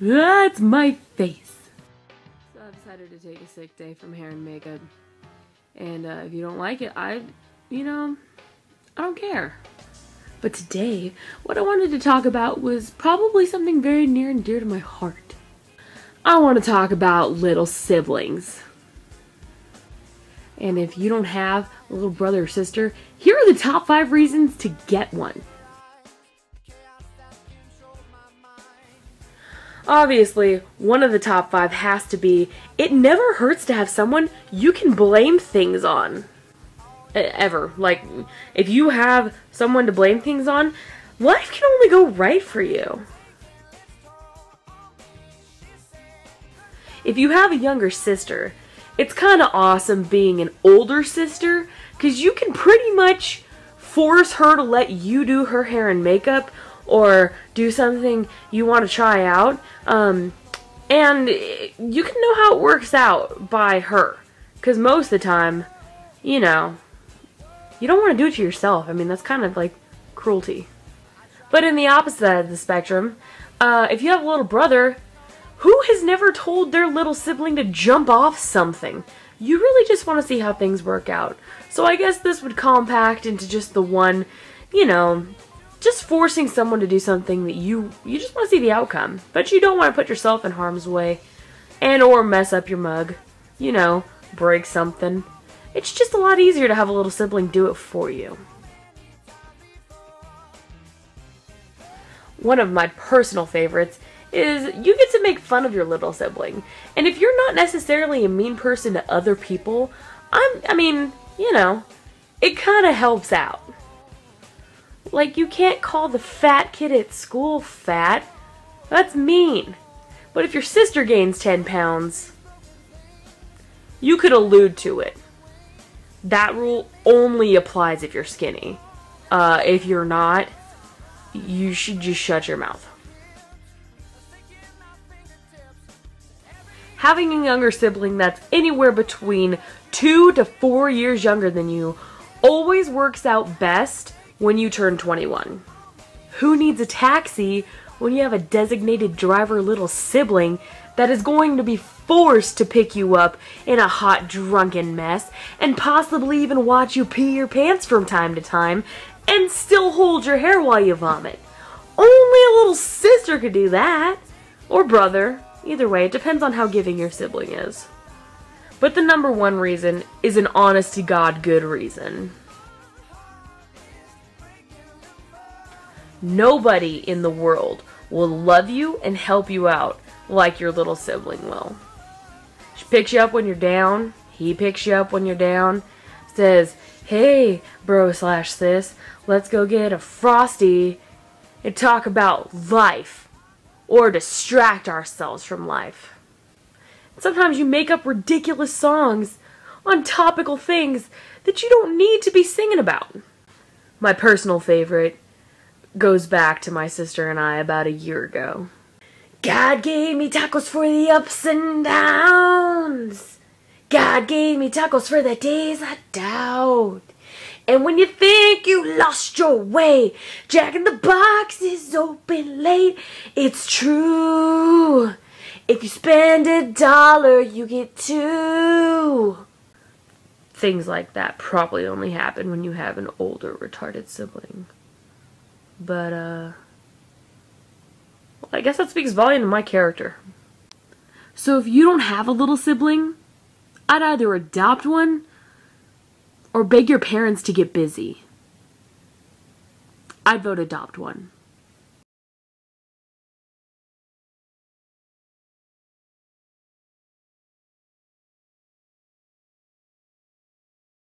That's my face. So I've decided to take a sick day from hair and makeup. And uh, if you don't like it, I, you know, I don't care. But today, what I wanted to talk about was probably something very near and dear to my heart. I want to talk about little siblings. And if you don't have a little brother or sister, here are the top five reasons to get one. Obviously, one of the top five has to be it never hurts to have someone you can blame things on. Ever. Like, if you have someone to blame things on, life can only go right for you. If you have a younger sister, it's kind of awesome being an older sister because you can pretty much force her to let you do her hair and makeup or do something you want to try out. Um, and you can know how it works out by her. Because most of the time, you know, you don't want to do it to yourself. I mean, that's kind of like cruelty. But in the opposite side of the spectrum, uh, if you have a little brother, who has never told their little sibling to jump off something? You really just want to see how things work out. So I guess this would compact into just the one, you know, just forcing someone to do something that you you just want to see the outcome, but you don't want to put yourself in harm's way and or mess up your mug. You know, break something. It's just a lot easier to have a little sibling do it for you. One of my personal favorites is you get to make fun of your little sibling. And if you're not necessarily a mean person to other people, I'm I mean, you know, it kind of helps out. Like, you can't call the fat kid at school fat. That's mean. But if your sister gains 10 pounds, you could allude to it. That rule only applies if you're skinny. Uh, if you're not, you should just shut your mouth. Having a younger sibling that's anywhere between two to four years younger than you always works out best when you turn 21. Who needs a taxi when you have a designated driver little sibling that is going to be forced to pick you up in a hot drunken mess and possibly even watch you pee your pants from time to time and still hold your hair while you vomit? Only a little sister could do that. Or brother. Either way, it depends on how giving your sibling is. But the number one reason is an honest to God good reason. Nobody in the world will love you and help you out like your little sibling will. She picks you up when you're down. He picks you up when you're down. Says, hey, bro slash sis, let's go get a Frosty and talk about life or distract ourselves from life. Sometimes you make up ridiculous songs on topical things that you don't need to be singing about. My personal favorite goes back to my sister and I about a year ago. God gave me tacos for the ups and downs. God gave me tacos for the days I doubt. And when you think you lost your way, Jack in the Box is open late. It's true. If you spend a dollar, you get two. Things like that probably only happen when you have an older retarded sibling. But, uh, well, I guess that speaks volume to my character. So if you don't have a little sibling, I'd either adopt one or beg your parents to get busy. I'd vote adopt one.